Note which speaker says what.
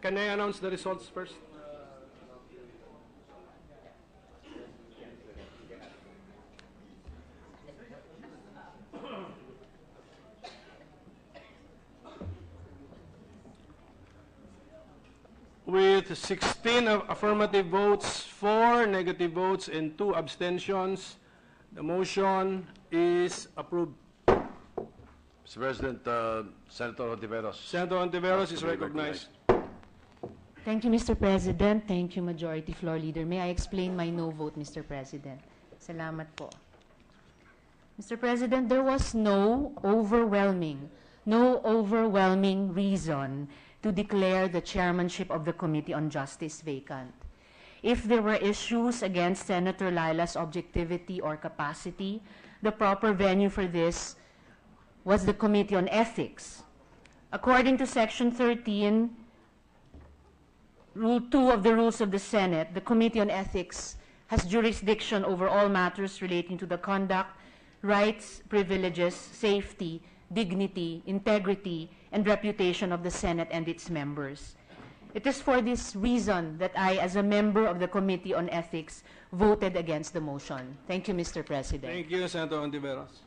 Speaker 1: Can I announce the results first? With 16 a- affirmative votes, 4 negative votes, and 2 abstentions, the motion is approved.
Speaker 2: Mr. President, uh, Senator Hontiveros.
Speaker 1: Senator Hontiveros is
Speaker 2: be
Speaker 1: recognized.
Speaker 3: Thank you, Mr. President. Thank you, Majority Floor Leader. May I explain my no vote, Mr. President? Salamat po. Mr. President, there was no overwhelming, no overwhelming reason to declare the chairmanship of the Committee on Justice vacant. If there were issues against Senator Leila's objectivity or capacity, the proper venue for this was the Committee on Ethics. According to Section 13, Rule 2 of the Rules of the Senate, the Committee on Ethics has jurisdiction over all matters relating to the conduct, rights, privileges, safety, dignity, integrity, and reputation of the Senate and its members. It is for this reason that I, as a member of the Committee on Ethics, voted against the motion. Thank you, Mr. President.
Speaker 1: Thank you, Senator Ontiveros.